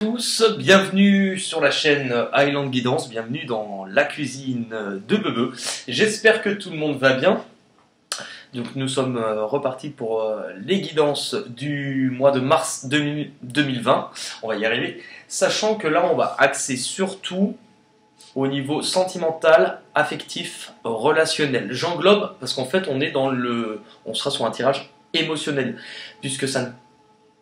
tous, bienvenue sur la chaîne Highland Guidance, bienvenue dans la cuisine de Bebe. J'espère que tout le monde va bien. Donc nous sommes euh, repartis pour euh, les guidances du mois de mars 2020. On va y arriver. Sachant que là on va axer surtout au niveau sentimental, affectif, relationnel. J'englobe parce qu'en fait on est dans le, on sera sur un tirage émotionnel puisque ça ne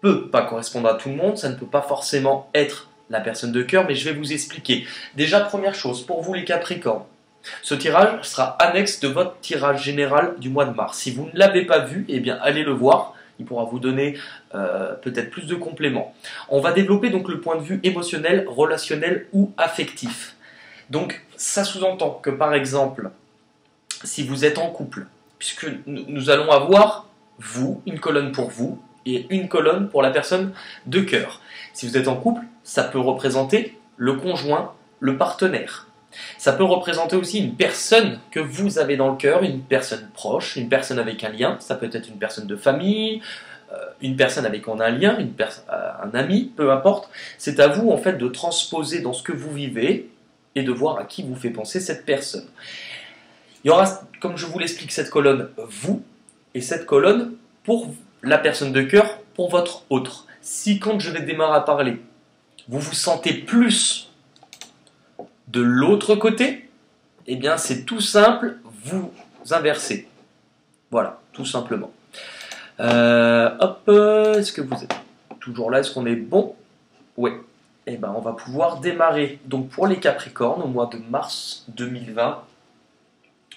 peut pas correspondre à tout le monde, ça ne peut pas forcément être la personne de cœur, mais je vais vous expliquer. Déjà, première chose, pour vous les Capricornes, ce tirage sera annexe de votre tirage général du mois de mars. Si vous ne l'avez pas vu, eh bien allez le voir. Il pourra vous donner euh, peut-être plus de compléments. On va développer donc le point de vue émotionnel, relationnel ou affectif. Donc ça sous-entend que par exemple, si vous êtes en couple, puisque nous allons avoir, vous, une colonne pour vous, et une colonne pour la personne de cœur. Si vous êtes en couple, ça peut représenter le conjoint, le partenaire. Ça peut représenter aussi une personne que vous avez dans le cœur, une personne proche, une personne avec un lien. Ça peut être une personne de famille, euh, une personne avec qui on a un lien, une euh, un ami, peu importe. C'est à vous en fait de transposer dans ce que vous vivez et de voir à qui vous fait penser cette personne. Il y aura, comme je vous l'explique, cette colonne vous et cette colonne pour vous la personne de cœur pour votre autre. Si quand je vais démarrer à parler, vous vous sentez plus de l'autre côté, eh bien c'est tout simple, vous inversez. Voilà, tout simplement. Euh, hop, est-ce que vous êtes toujours là? Est-ce qu'on est bon? Oui. Eh bien, on va pouvoir démarrer. Donc pour les Capricornes, au mois de mars 2020,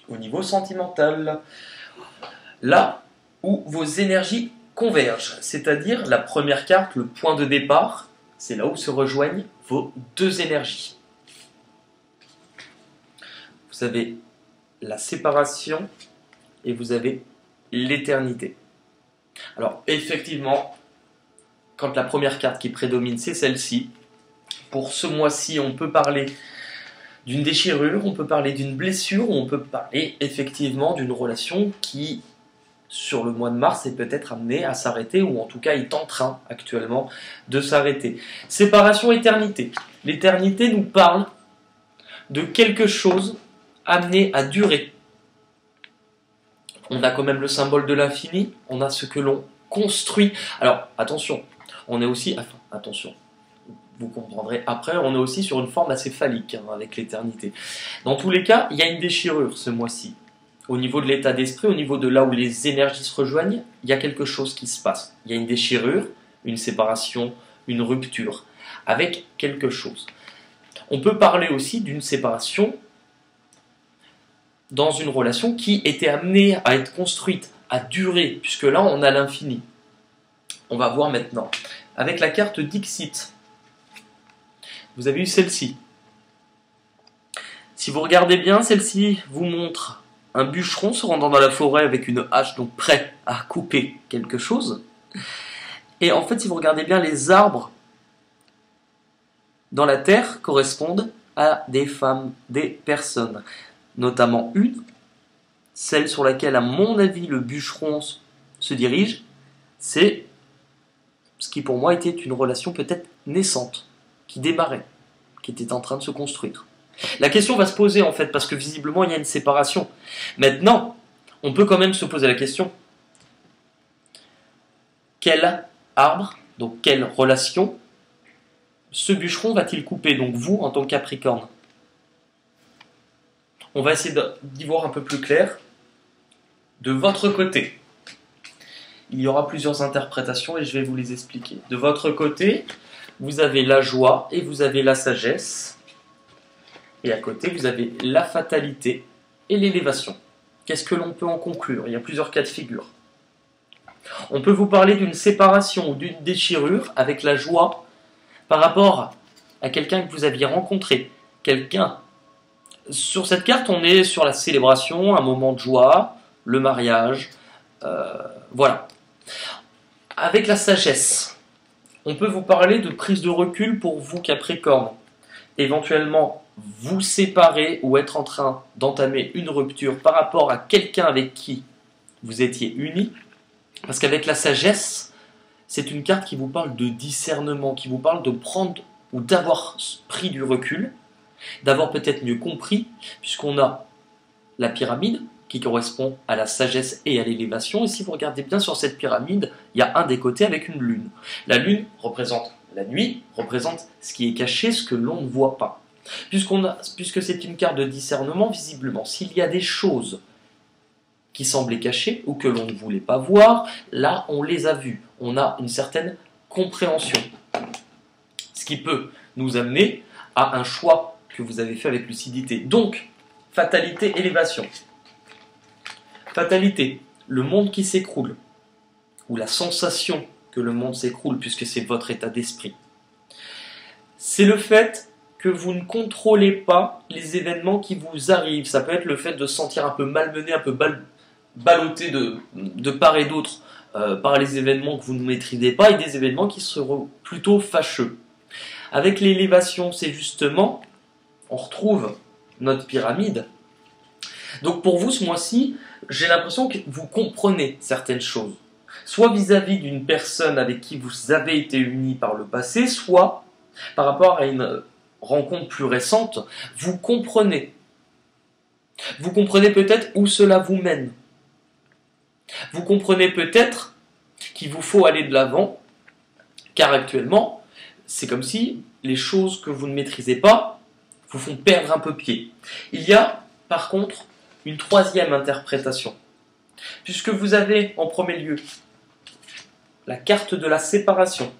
au niveau sentimental, là, où vos énergies convergent, c'est-à-dire la première carte, le point de départ, c'est là où se rejoignent vos deux énergies. Vous avez la séparation et vous avez l'éternité. Alors effectivement, quand la première carte qui prédomine, c'est celle-ci, pour ce mois-ci, on peut parler d'une déchirure, on peut parler d'une blessure, on peut parler effectivement d'une relation qui sur le mois de mars est peut-être amené à s'arrêter, ou en tout cas est en train actuellement de s'arrêter. Séparation éternité. L'éternité nous parle de quelque chose amené à durer. On a quand même le symbole de l'infini, on a ce que l'on construit. Alors attention, on est aussi, attention, vous comprendrez après, on est aussi sur une forme assez phallique hein, avec l'éternité. Dans tous les cas, il y a une déchirure ce mois-ci au niveau de l'état d'esprit, au niveau de là où les énergies se rejoignent, il y a quelque chose qui se passe. Il y a une déchirure, une séparation, une rupture, avec quelque chose. On peut parler aussi d'une séparation dans une relation qui était amenée à être construite, à durer, puisque là on a l'infini. On va voir maintenant. Avec la carte Dixit, vous avez eu celle-ci. Si vous regardez bien, celle-ci vous montre un bûcheron se rendant dans la forêt avec une hache, donc prêt à couper quelque chose. Et en fait, si vous regardez bien, les arbres dans la terre correspondent à des femmes, des personnes, notamment une, celle sur laquelle, à mon avis, le bûcheron se dirige, c'est ce qui pour moi était une relation peut-être naissante, qui démarrait, qui était en train de se construire. La question va se poser en fait, parce que visiblement il y a une séparation. Maintenant, on peut quand même se poser la question quel arbre, donc quelle relation, ce bûcheron va-t-il couper, donc vous en tant que Capricorne On va essayer d'y voir un peu plus clair. De votre côté, il y aura plusieurs interprétations et je vais vous les expliquer. De votre côté, vous avez la joie et vous avez la sagesse. Et à côté, vous avez la fatalité et l'élévation. Qu'est-ce que l'on peut en conclure? Il y a plusieurs cas de figure. On peut vous parler d'une séparation ou d'une déchirure avec la joie par rapport à quelqu'un que vous aviez rencontré. Quelqu'un. Sur cette carte, on est sur la célébration, un moment de joie, le mariage. Euh, voilà. Avec la sagesse, on peut vous parler de prise de recul pour vous, Capricorne. Éventuellement vous séparer ou être en train d'entamer une rupture par rapport à quelqu'un avec qui vous étiez uni. Parce qu'avec la sagesse, c'est une carte qui vous parle de discernement, qui vous parle de prendre ou d'avoir pris du recul, d'avoir peut-être mieux compris, puisqu'on a la pyramide qui correspond à la sagesse et à l'élévation. Et si vous regardez bien sur cette pyramide, il y a un des côtés avec une lune. La lune représente la nuit, représente ce qui est caché, ce que l'on ne voit pas. Puisque c'est une carte de discernement, visiblement, s'il y a des choses qui semblaient cachées ou que l'on ne voulait pas voir, là on les a vues. On a une certaine compréhension. Ce qui peut nous amener à un choix que vous avez fait avec lucidité. Donc, fatalité, élévation. Fatalité, le monde qui s'écroule, ou la sensation que le monde s'écroule, puisque c'est votre état d'esprit. C'est le fait que vous ne contrôlez pas les événements qui vous arrivent. Ça peut être le fait de se sentir un peu malmené, un peu ballotté de, part et d'autre euh, par les événements que vous ne maîtrisez pas et des événements qui seront plutôt fâcheux. Avec l'élévation, c'est justement, on retrouve notre pyramide. Donc pour vous, ce mois-ci, j'ai l'impression que vous comprenez certaines choses. Soit vis-à-vis d'une personne avec qui vous avez été unis par le passé, soit par rapport à une rencontre plus récente, vous comprenez. Vous comprenez peut-être où cela vous mène. Vous comprenez peut-être qu'il vous faut aller de l'avant, car actuellement, c'est comme si les choses que vous ne maîtrisez pas vous font perdre un peu pied. Il y a, par contre, une troisième interprétation. Puisque vous avez, en premier lieu, la carte de la séparation.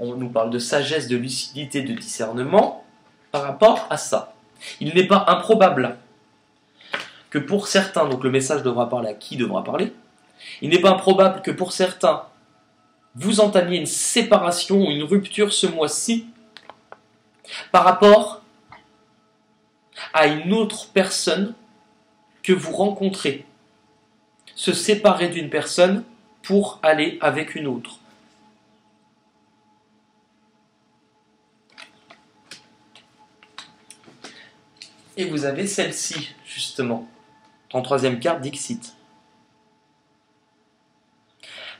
On nous parle de sagesse, de lucidité, de discernement par rapport à ça. Il n'est pas improbable que pour certains, donc le message devra parler à qui devra parler, il n'est pas improbable que pour certains, vous entamiez une séparation ou une rupture ce mois-ci par rapport à une autre personne que vous rencontrez. Se séparer d'une personne pour aller avec une autre. Et vous avez celle-ci, justement, en troisième carte, Dixit.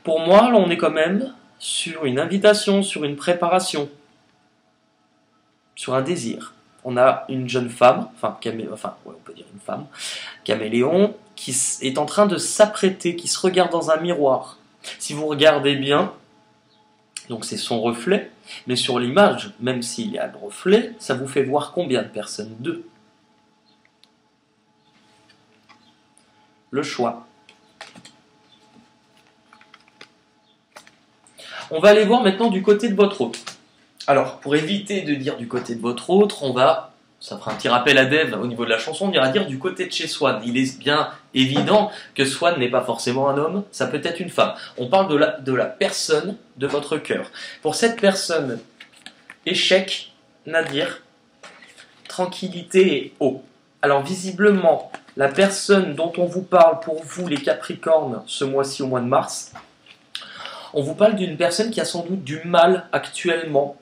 Pour moi, là, on est quand même sur une invitation, sur une préparation, sur un désir. On a une jeune femme, enfin, enfin on peut dire une femme, caméléon, qui est en train de s'apprêter, qui se regarde dans un miroir. Si vous regardez bien, donc c'est son reflet, mais sur l'image, même s'il y a le reflet, ça vous fait voir combien de personnes? Deux. Le choix. On va aller voir maintenant du côté de votre autre. Alors, pour éviter de dire du côté de votre autre, on va ça fera un petit rappel à Dev au niveau de la chanson, on ira dire du côté de chez Swan. Il est bien évident que Swan n'est pas forcément un homme, ça peut être une femme. On parle de la, de la personne de votre cœur. Pour cette personne, échec, nadir, tranquillité et eau. Alors visiblement, la personne dont on vous parle pour vous, les Capricornes, ce mois-ci au mois de mars, on vous parle d'une personne qui a sans doute du mal actuellement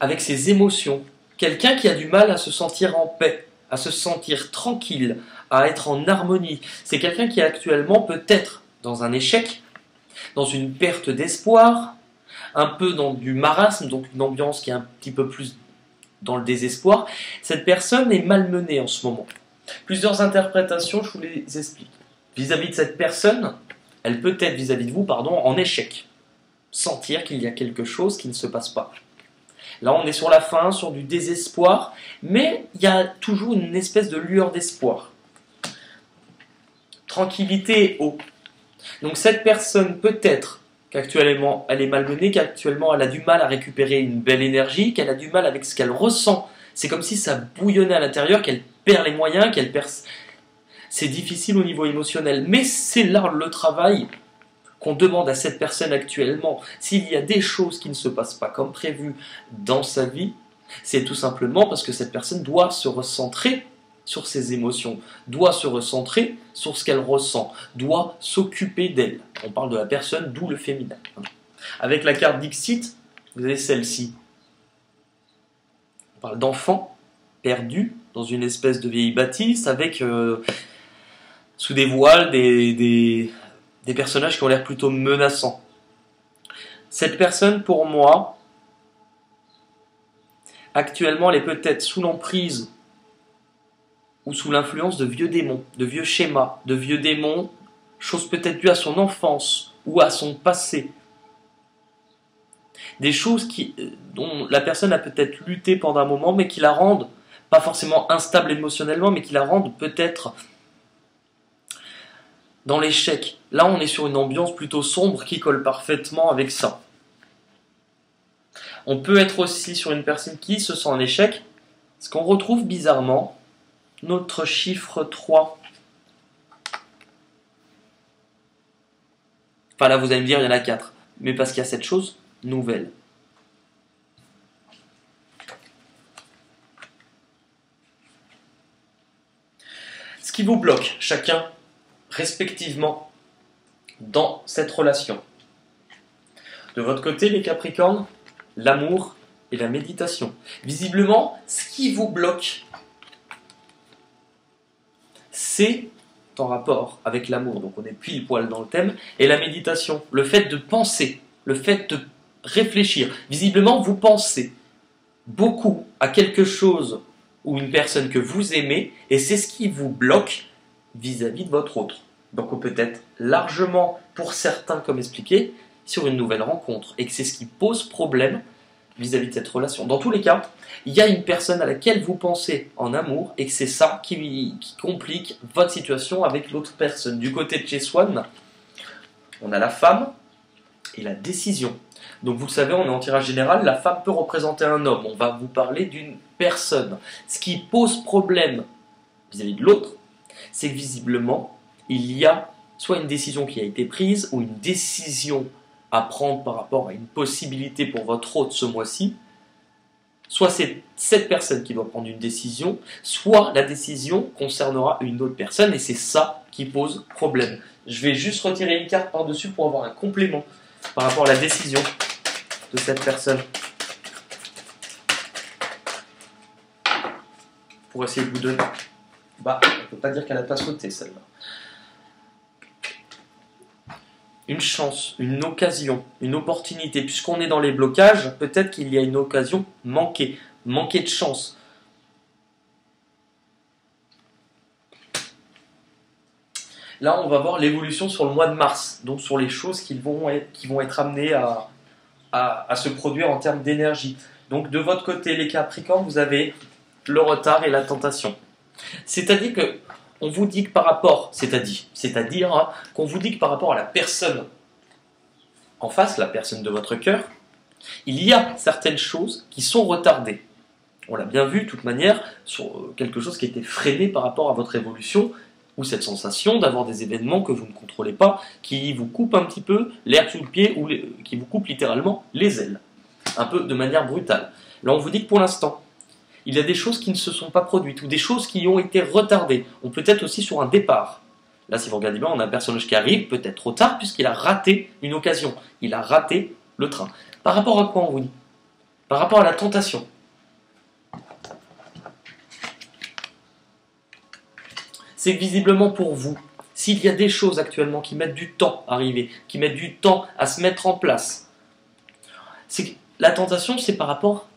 avec ses émotions, Quelqu'un qui a du mal à se sentir en paix, à se sentir tranquille, à être en harmonie. C'est quelqu'un qui est actuellement peut-être dans un échec, dans une perte d'espoir, un peu dans du marasme, donc une ambiance qui est un petit peu plus dans le désespoir. Cette personne est malmenée en ce moment. Plusieurs interprétations, je vous les explique. Vis-à-vis de cette personne, elle peut être vis-à-vis de vous, pardon, en échec. Sentir qu'il y a quelque chose qui ne se passe pas. Là, on est sur la fin, sur du désespoir, mais il y a toujours une espèce de lueur d'espoir. Tranquillité et eau. Donc cette personne peut-être qu'actuellement elle est malmenée, qu'actuellement elle a du mal à récupérer une belle énergie, qu'elle a du mal avec ce qu'elle ressent. C'est comme si ça bouillonnait à l'intérieur, qu'elle les moyens, qu'elle perd... C'est difficile au niveau émotionnel, mais c'est là le travail qu'on demande à cette personne actuellement s'il y a des choses qui ne se passent pas comme prévu dans sa vie, c'est tout simplement parce que cette personne doit se recentrer sur ses émotions, doit se recentrer sur ce qu'elle ressent, doit s'occuper d'elle. On parle de la personne, d'où le féminin. Avec la carte Dixit, vous avez celle-ci. On parle d'enfants perdus dans une espèce de vieille bâtisse avec euh, sous des voiles des, personnages qui ont l'air plutôt menaçants. Cette personne, pour moi, Actuellement, elle est peut-être sous l'emprise ou sous l'influence de vieux démons, de vieux schémas, de vieux démons, chose peut-être due à son enfance ou à son passé. Des choses qui, euh, dont la personne a peut-être lutté pendant un moment, mais qui la rendent pas forcément instable émotionnellement, mais qui la rendent peut-être dans l'échec. Là, on est sur une ambiance plutôt sombre qui colle parfaitement avec ça. On peut être aussi sur une personne qui se sent en échec, ce qu'on retrouve bizarrement notre chiffre 3. Enfin là, vous allez me dire, il y en a 4. Mais parce qu'il y a cette chose nouvelle. Ce qui vous bloque, chacun respectivement, dans cette relation. De votre côté, les Capricornes, l'amour et la méditation. Visiblement, ce qui vous bloque, c'est en rapport avec l'amour, donc on est pile poil dans le thème, et la méditation, le fait de penser, le fait de réfléchir. Visiblement, vous pensez beaucoup à quelque chose ou une personne que vous aimez, et c'est ce qui vous bloque vis-à-vis de votre autre. Donc on peut être largement, pour certains comme expliqué, sur une nouvelle rencontre, et que c'est ce qui pose problème vis-à-vis de cette relation. Dans tous les cas, il y a une personne à laquelle vous pensez en amour, et que c'est ça qui, qui, complique votre situation avec l'autre personne. Du côté de chez Swan, on a la femme et la décision. Donc vous le savez, on est en tirage général, la femme peut représenter un homme. On va vous parler d'une personne. Ce qui pose problème vis-à-vis de l'autre, c'est que visiblement, il y a soit une décision qui a été prise ou une décision à prendre par rapport à une possibilité pour votre hôte ce mois-ci, soit c'est cette personne qui doit prendre une décision, soit la décision concernera une autre personne et c'est ça qui pose problème. Je vais juste retirer une carte par-dessus pour avoir un complément par rapport à la décision de cette personne. Pour essayer de vous donner. Bah, on peut pas dire qu'elle n'a pas sauté celle-là. Une chance, une occasion, une opportunité. Puisqu'on est dans les blocages, peut-être qu'il y a une occasion manquée, manquée de chance. Là, on va voir l'évolution sur le mois de mars, donc sur les choses qui vont être, qui vont être amenées à, à, se produire en termes d'énergie. Donc de votre côté, les Capricornes, vous avez le retard et la tentation. C'est-à-dire que on vous dit que par rapport, c'est-à-dire, hein, qu'on vous dit que par rapport à la personne en face, la personne de votre cœur, il y a certaines choses qui sont retardées. On l'a bien vu, de toute manière, sur euh, quelque chose qui été freiné par rapport à votre évolution, cette sensation d'avoir des événements que vous ne contrôlez pas, qui vous coupent un petit peu l'air sous le pied, ou qui vous coupent littéralement les ailes, un peu de manière brutale. Là, on vous dit que pour l'instant, il y a des choses qui ne se sont pas produites ou des choses qui ont été retardées. On peut être aussi sur un départ. Là, si vous regardez bien, on a un personnage qui arrive, peut-être trop tard, puisqu'il a raté une occasion. Il a raté le train. Par rapport à quoi on vous dit? Par rapport à la tentation. C'est visiblement pour vous, s'il y a des choses actuellement qui mettent du temps à arriver, qui mettent du temps à se mettre en place, la tentation, c'est par rapport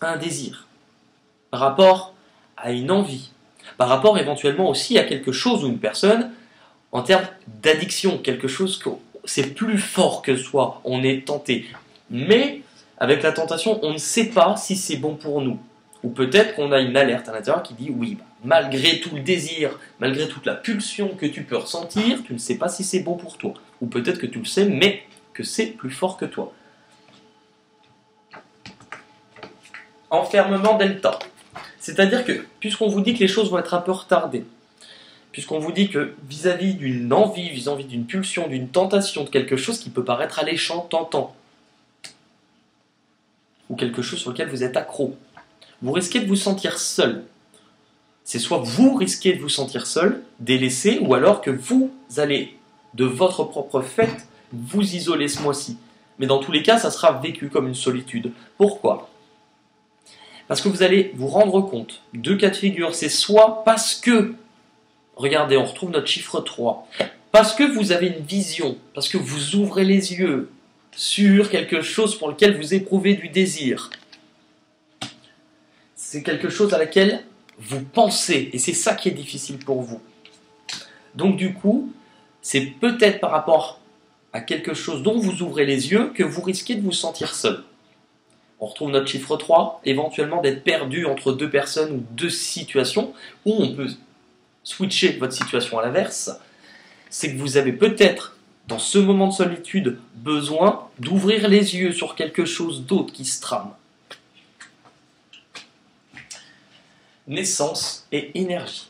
à un désir par rapport à une envie, par rapport éventuellement aussi à quelque chose ou une personne en termes d'addiction, quelque chose que c'est plus fort que soi, on est tenté. Mais avec la tentation, on ne sait pas si c'est bon pour nous. Ou peut-être qu'on a une alerte à l'intérieur qui dit oui, bah, malgré tout le désir, malgré toute la pulsion que tu peux ressentir, tu ne sais pas si c'est bon pour toi. Ou peut-être que tu le sais, mais que c'est plus fort que toi. Enfermement delta. C'est-à-dire que, puisqu'on vous dit que les choses vont être un peu retardées, puisqu'on vous dit que vis-à-vis d'une envie, vis-à-vis d'une pulsion, d'une tentation, de quelque chose qui peut paraître alléchant, tentant, ou quelque chose sur lequel vous êtes accro, vous risquez de vous sentir seul. C'est soit vous risquez de vous sentir seul, délaissé, ou alors que vous allez, de votre propre fait, vous isoler ce mois-ci. Mais dans tous les cas, ça sera vécu comme une solitude. Pourquoi? Parce que vous allez vous rendre compte, deux cas de figure, c'est soit parce que, regardez, on retrouve notre chiffre 3, parce que vous avez une vision, parce que vous ouvrez les yeux sur quelque chose pour lequel vous éprouvez du désir. c'est quelque chose à laquelle vous pensez, et c'est ça qui est difficile pour vous. Donc du coup, c'est peut-être par rapport à quelque chose dont vous ouvrez les yeux que vous risquez de vous sentir seul. On retrouve notre chiffre 3, éventuellement d'être perdu entre deux personnes ou deux situations, où on peut switcher votre situation à l'inverse. C'est que vous avez peut-être, dans ce moment de solitude, besoin d'ouvrir les yeux sur quelque chose d'autre qui se trame. Naissance et énergie.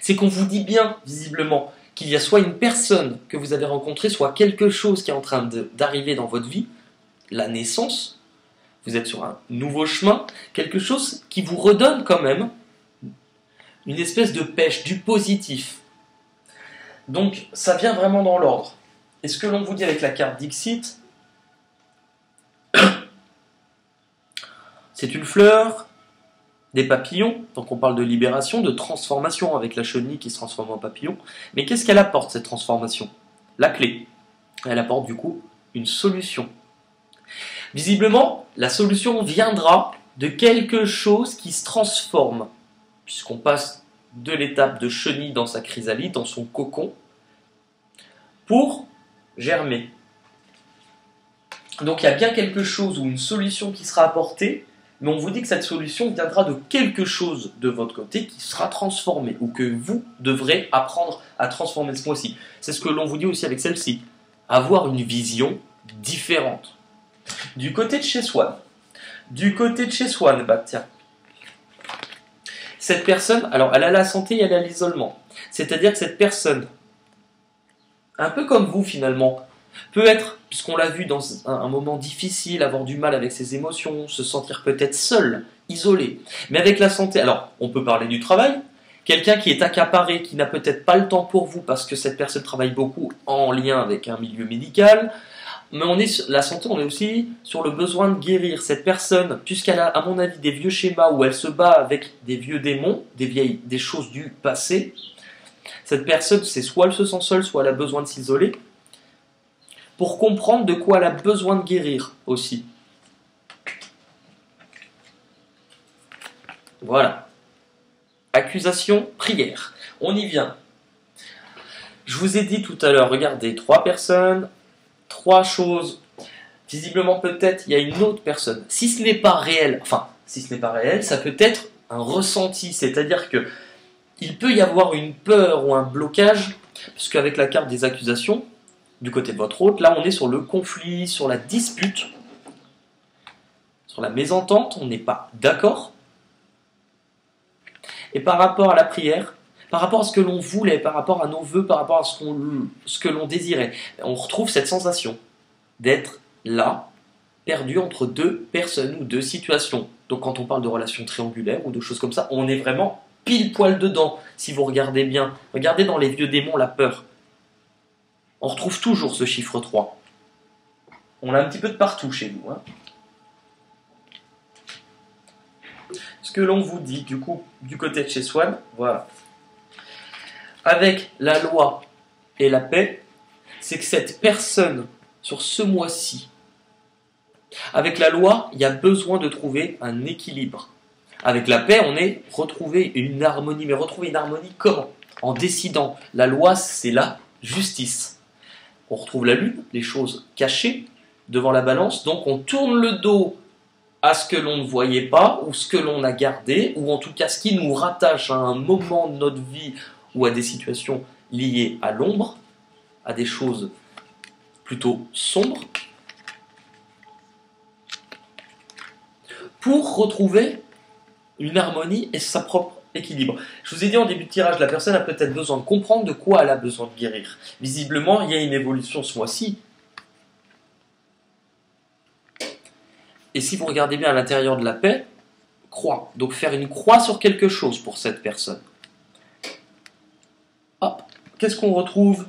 C'est qu'on vous dit bien, visiblement, qu'il y a soit une personne que vous avez rencontrée, soit quelque chose qui est en train d'arriver dans votre vie, la naissance, vous êtes sur un nouveau chemin, quelque chose qui vous redonne quand même une espèce de pêche, du positif. Donc ça vient vraiment dans l'ordre. Et ce que l'on vous dit avec la carte Dixit, c'est une fleur, des papillons, donc on parle de libération, de transformation avec la chenille qui se transforme en papillon. Mais qu'est-ce qu'elle apporte cette transformation? La clé. Elle apporte du coup une solution. Visiblement, la solution viendra de quelque chose qui se transforme, puisqu'on passe de l'étape de chenille dans sa chrysalide, dans son cocon, pour germer. Donc il y a bien quelque chose ou une solution qui sera apportée mais on vous dit que cette solution viendra de quelque chose de votre côté qui sera transformé ou que vous devrez apprendre à transformer ce mois-ci. C'est ce que l'on vous dit aussi avec celle-ci. Avoir une vision différente. Du côté de chez Swan. Du côté de chez Swan, bah tiens. Cette personne, alors elle a la santé et elle a l'isolement. C'est-à-dire que cette personne, un peu comme vous finalement, peut être, puisqu'on l'a vu dans un, moment difficile, avoir du mal avec ses émotions, se sentir peut-être seul, isolé. Mais avec la santé, alors on peut parler du travail, quelqu'un qui est accaparé, qui n'a peut-être pas le temps pour vous parce que cette personne travaille beaucoup en lien avec un milieu médical. Mais on est la santé, on est aussi sur le besoin de guérir cette personne, puisqu'elle a, à mon avis, des vieux schémas où elle se bat avec des vieux démons, des vieilles, des choses du passé. Cette personne, c'est soit elle se sent seule, soit elle a besoin de s'isoler pour comprendre de quoi elle a besoin de guérir aussi. Voilà. Accusation, prière. On y vient. Je vous ai dit tout à l'heure, regardez, trois personnes, trois choses. Visiblement, peut-être, il y a une autre personne. Si ce n'est pas réel, enfin, si ce n'est pas réel, ça peut être un ressenti. C'est-à-dire que il peut y avoir une peur ou un blocage, parce qu'avec la carte des accusations, du côté de votre hôte. Là, on est sur le conflit, sur la dispute, sur la mésentente, on n'est pas d'accord. Et par rapport à la prière, par rapport à ce que l'on voulait, par rapport à nos voeux, par rapport à ce, ce que l'on désirait, on retrouve cette sensation d'être là, perdu entre deux personnes ou deux situations. Donc quand on parle de relations triangulaires ou de choses comme ça, on est vraiment pile poil dedans, si vous regardez bien. Regardez dans les vieux démons la peur on retrouve toujours ce chiffre 3. On l'a un petit peu de partout chez nous. Hein. Ce que l'on vous dit, du coup, du côté de chez Swan, voilà. Avec la loi et la paix, c'est que cette personne, sur ce mois-ci, avec la loi, il y a besoin de trouver un équilibre. Avec la paix, on est retrouver une harmonie. Mais retrouver une harmonie comment? En décidant. La loi, c'est la justice on retrouve la lune, les choses cachées devant la balance, donc on tourne le dos à ce que l'on ne voyait pas, ou ce que l'on a gardé, ou en tout cas ce qui nous rattache à un moment de notre vie ou à des situations liées à l'ombre, à des choses plutôt sombres, pour retrouver une harmonie et sa propre équilibre. Je vous ai dit en début de tirage, la personne a peut-être besoin de comprendre de quoi elle a besoin de guérir. Visiblement, il y a une évolution ce mois-ci. Et si vous regardez bien à l'intérieur de la paix, croix. Donc faire une croix sur quelque chose pour cette personne. Hop, qu'est-ce qu'on retrouve?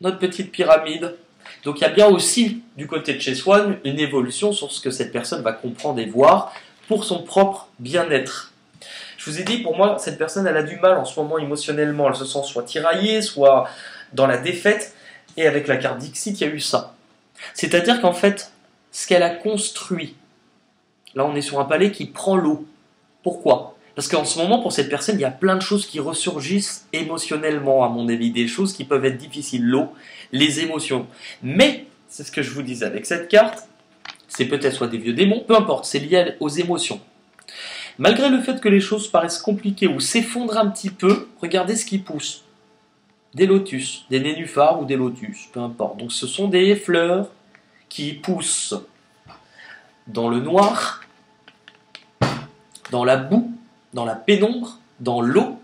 Notre petite pyramide. Donc il y a bien aussi du côté de chez Swan une évolution sur ce que cette personne va comprendre et voir pour son propre bien-être. Je vous ai dit, pour moi, cette personne, elle a du mal en ce moment émotionnellement. Elle se sent soit tiraillée, soit dans la défaite. Et avec la carte Dixit, il y a eu ça. C'est-à-dire qu'en fait, ce qu'elle a construit, Là, on est sur un palais qui prend l'eau. Pourquoi? Parce qu'en ce moment, pour cette personne, il y a plein de choses qui ressurgissent émotionnellement, à mon avis, des choses qui peuvent être difficiles. L'eau, les émotions. Mais, c'est ce que je vous disais avec cette carte, c'est peut-être soit des vieux démons, peu importe, c'est lié aux émotions. Malgré le fait que les choses paraissent compliquées ou s'effondrent un petit peu, regardez ce qui pousse. Des lotus, des nénuphars ou des lotus, peu importe. Donc ce sont des fleurs qui poussent dans le noir, dans la boue, dans la pénombre, dans l'eau,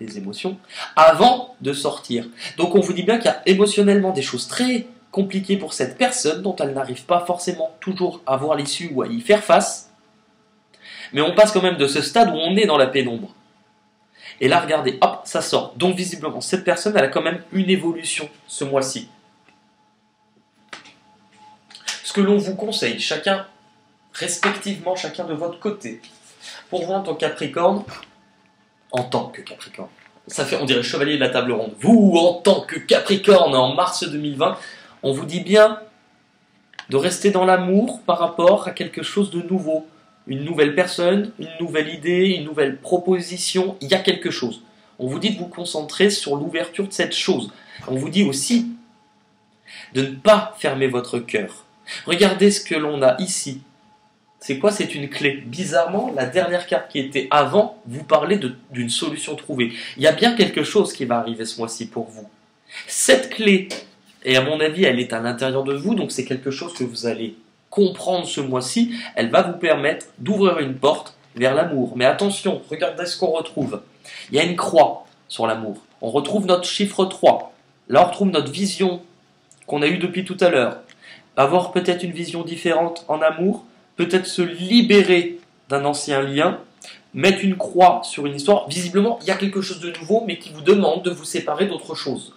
les émotions, avant de sortir. Donc on vous dit bien qu'il y a émotionnellement des choses très compliquées pour cette personne dont elle n'arrive pas forcément toujours à voir l'issue ou à y faire face. Mais on passe quand même de ce stade où on est dans la pénombre. Et là, regardez, hop, ça sort. Donc visiblement, cette personne, elle a quand même une évolution ce mois-ci. Ce que l'on vous conseille, chacun, respectivement, chacun de votre côté, pour vous en tant que Capricorne, en tant que Capricorne, ça fait, on dirait chevalier de la table ronde, vous, en tant que Capricorne, en mars 2020, on vous dit bien de rester dans l'amour par rapport à quelque chose de nouveau une nouvelle personne, une nouvelle idée, une nouvelle proposition, il y a quelque chose. On vous dit de vous concentrer sur l'ouverture de cette chose. On vous dit aussi de ne pas fermer votre cœur. Regardez ce que l'on a ici. C'est quoi? C'est une clé. Bizarrement, la dernière carte qui était avant vous parlait d'une solution trouvée. Il y a bien quelque chose qui va arriver ce mois-ci pour vous. Cette clé, et à mon avis, elle est à l'intérieur de vous, donc c'est quelque chose que vous allez comprendre ce mois-ci, elle va vous permettre d'ouvrir une porte vers l'amour. Mais attention, regardez ce qu'on retrouve. Il y a une croix sur l'amour. On retrouve notre chiffre 3. Là, on retrouve notre vision qu'on a eue depuis tout à l'heure. Avoir peut-être une vision différente en amour, peut-être se libérer d'un ancien lien, mettre une croix sur une histoire. Visiblement, il y a quelque chose de nouveau, mais qui vous demande de vous séparer d'autre chose.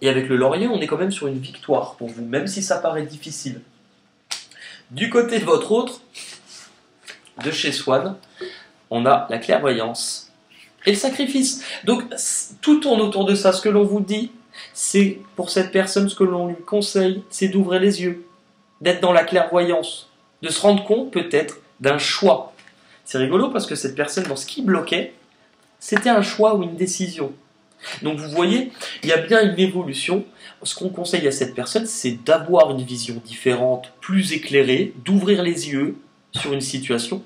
Et avec le laurier, on est quand même sur une victoire pour vous, même si ça paraît difficile. Du côté de votre autre, de chez Swan, on a la clairvoyance et le sacrifice. Donc tout tourne autour de ça. Ce que l'on vous dit, c'est pour cette personne, ce que l'on lui conseille, c'est d'ouvrir les yeux, d'être dans la clairvoyance, de se rendre compte peut-être d'un choix. C'est rigolo parce que cette personne, dans ce qui bloquait, c'était un choix ou une décision. Donc vous voyez, il y a bien une évolution. Ce qu'on conseille à cette personne, c'est d'avoir une vision différente, plus éclairée, d'ouvrir les yeux sur une situation.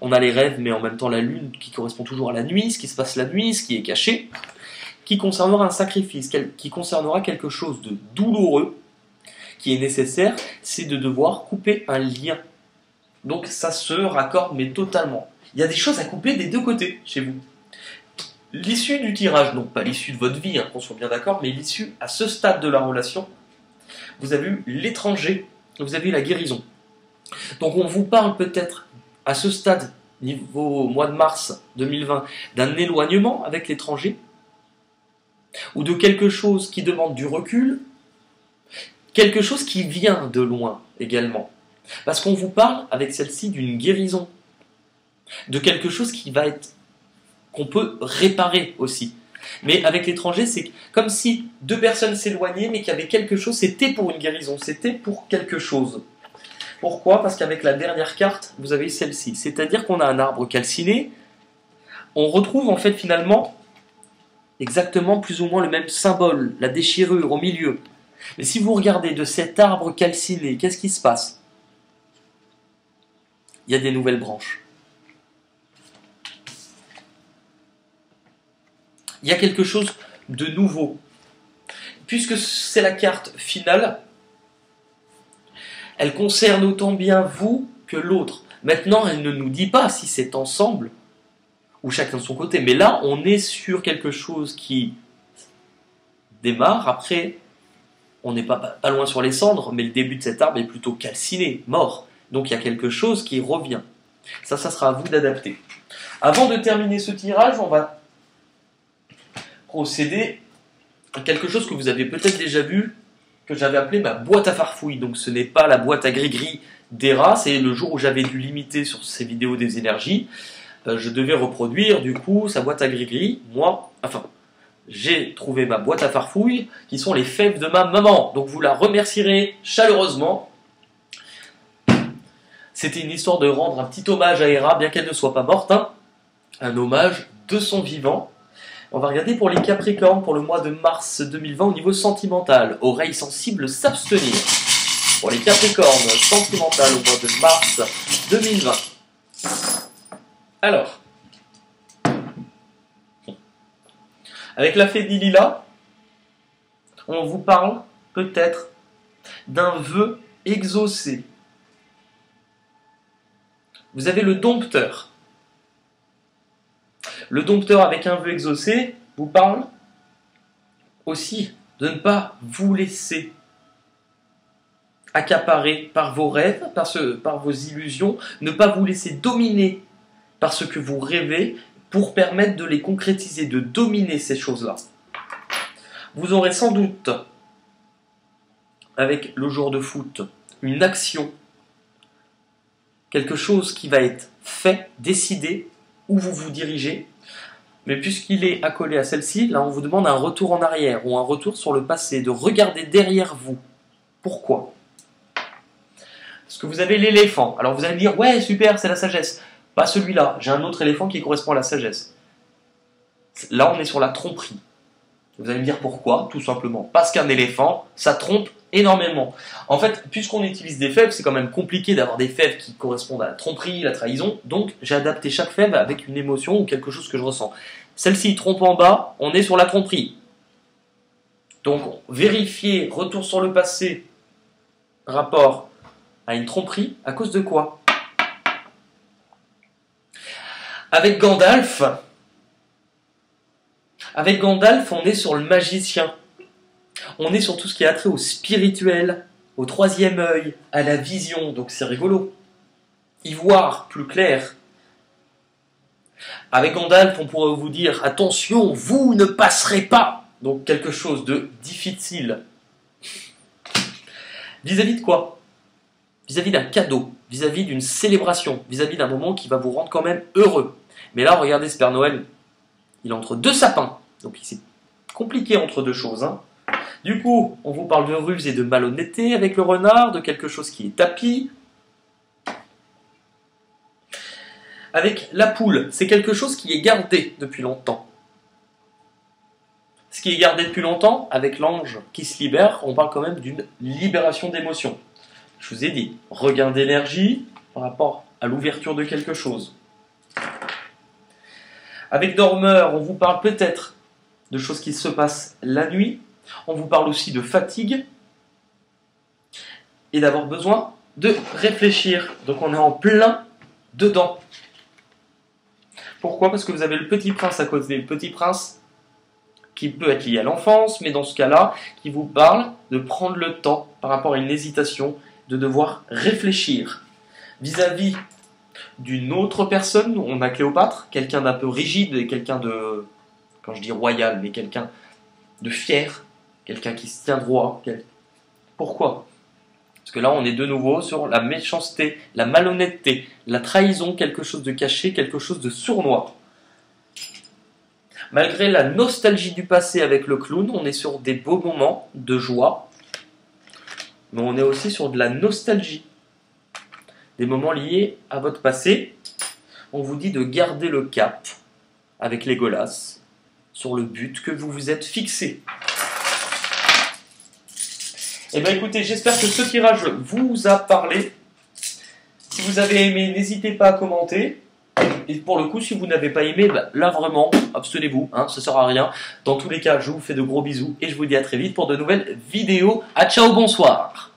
On a les rêves, mais en même temps la lune qui correspond toujours à la nuit, ce qui se passe la nuit, ce qui est caché, qui concernera un sacrifice, qui concernera quelque chose de douloureux, qui est nécessaire, c'est de devoir couper un lien. Donc ça se raccorde, mais totalement. Il y a des choses à couper des deux côtés chez vous. L'issue du tirage, donc pas l'issue de votre vie, hein, qu'on soit bien d'accord, mais l'issue à ce stade de la relation, vous avez eu l'étranger, vous avez eu la guérison. Donc on vous parle peut-être à ce stade, niveau mois de mars 2020, d'un éloignement avec l'étranger, ou de quelque chose qui demande du recul, quelque chose qui vient de loin également. Parce qu'on vous parle avec celle-ci d'une guérison, de quelque chose qui va être qu'on peut réparer aussi. Mais avec l'étranger, c'est comme si deux personnes s'éloignaient, mais qu'il y avait quelque chose, c'était pour une guérison, c'était pour quelque chose. Pourquoi? Parce qu'avec la dernière carte, vous avez celle-ci. C'est-à-dire qu'on a un arbre calciné, on retrouve en fait finalement exactement plus ou moins le même symbole, la déchirure au milieu. Mais si vous regardez de cet arbre calciné, qu'est-ce qui se passe? Il y a des nouvelles branches. Il y a quelque chose de nouveau. Puisque c'est la carte finale, elle concerne autant bien vous que l'autre. Maintenant, elle ne nous dit pas si c'est ensemble ou chacun de son côté. Mais là, on est sur quelque chose qui démarre. Après, on n'est pas, loin sur les cendres, mais le début de cet arbre est plutôt calciné, mort. Donc il y a quelque chose qui revient. Ça, ça sera à vous d'adapter. Avant de terminer ce tirage, on va procéder à quelque chose que vous avez peut-être déjà vu, que j'avais appelé ma boîte à farfouille. Donc ce n'est pas la boîte à gris-gris d'ERA, c'est le jour où j'avais dû limiter sur ces vidéos des énergies. Euh, je devais reproduire du coup sa boîte à gris-gris. Moi, enfin, j'ai trouvé ma boîte à farfouille qui sont les fèves de ma maman. Donc vous la remercierez chaleureusement. C'était une histoire de rendre un petit hommage à Hera, bien qu'elle ne soit pas morte. hein. Un hommage de son vivant. On va regarder pour les Capricornes pour le mois de mars 2020 au niveau sentimental. Oreilles sensibles s'abstenir. Pour les Capricornes, sentimental au mois de mars 2020. Alors, avec la fée d'Ilila, on vous parle peut-être d'un vœu exaucé. Vous avez le dompteur. Le dompteur avec un vœu exaucé vous parle aussi de ne pas vous laisser accaparer par vos rêves, par, vos illusions, ne pas vous laisser dominer par ce que vous rêvez pour permettre de les concrétiser, de dominer ces choses-là. Vous aurez sans doute, avec le jour de foot, une action, quelque chose qui va être fait, décidé, où vous vous dirigez. Mais puisqu'il est accolé à celle-ci, là on vous demande un retour en arrière ou un retour sur le passé, de regarder derrière vous. Pourquoi? Parce que vous avez l'éléphant. Alors vous allez me dire, ouais, super, c'est la sagesse. Pas celui-là, j'ai un autre éléphant qui correspond à la sagesse. Là, on est sur la tromperie. Vous allez me dire pourquoi Tout simplement parce qu'un éléphant, ça trompe énormément. En fait, puisqu'on utilise des fèves, c'est quand même compliqué d'avoir des fèves qui correspondent à la tromperie, la trahison. Donc, j'ai adapté chaque fève avec une émotion ou quelque chose que je ressens. Celle-ci trompe en bas, on est sur la tromperie. Donc, vérifier, retour sur le passé, rapport à une tromperie, à cause de quoi? Avec Gandalf, avec Gandalf, on est sur le magicien. On est sur tout ce qui est attrait au spirituel, au troisième œil, à la vision, donc c'est rigolo. Y voir plus clair. Avec Gandalf, on pourrait vous dire attention, vous ne passerez pas. Donc quelque chose de difficile. Vis-à-vis de quoi? Vis-à-vis d'un cadeau, vis-à-vis d'une célébration, vis-à-vis d'un moment qui va vous rendre quand même heureux. Mais là, regardez ce Père Noël, il est entre deux sapins. Donc c'est compliqué entre deux choses. hein. Du coup, on vous parle de ruse et de malhonnêteté avec le renard, de quelque chose qui est tapis. Avec la poule, c'est quelque chose qui est gardé depuis longtemps. Ce qui est gardé depuis longtemps, avec l'ange qui se libère, on parle quand même d'une libération d'émotions. Je vous ai dit, regain d'énergie par rapport à l'ouverture de quelque chose. Avec dormeur, on vous parle peut-être de choses qui se passent la nuit. On vous parle aussi de fatigue et d'avoir besoin de réfléchir. Donc on est en plein dedans. Pourquoi? Parce que vous avez le petit prince à côté. Le petit prince qui peut être lié à l'enfance, mais dans ce cas-là, qui vous parle de prendre le temps par rapport à une hésitation, de devoir réfléchir vis-à-vis d'une autre personne. On a Cléopâtre, quelqu'un d'un peu rigide et quelqu'un de, quand je dis royal, mais quelqu'un de fier, quelqu'un qui se tient droit. Pourquoi? Parce que là, on est de nouveau sur la méchanceté, la malhonnêteté, la trahison, quelque chose de caché, quelque chose de sournois. Malgré la nostalgie du passé avec le clown, on est sur des beaux moments de joie, mais on est aussi sur de la nostalgie. Des moments liés à votre passé. On vous dit de garder le cap avec les golasses sur le but que vous vous êtes fixé. Eh bien écoutez, j'espère que ce tirage vous a parlé. Si vous avez aimé, n'hésitez pas à commenter. Et pour le coup, si vous n'avez pas aimé, bah, là vraiment, abstenez-vous, hein, ça sert à rien. Dans tous les cas, je vous fais de gros bisous et je vous dis à très vite pour de nouvelles vidéos. À ciao, bonsoir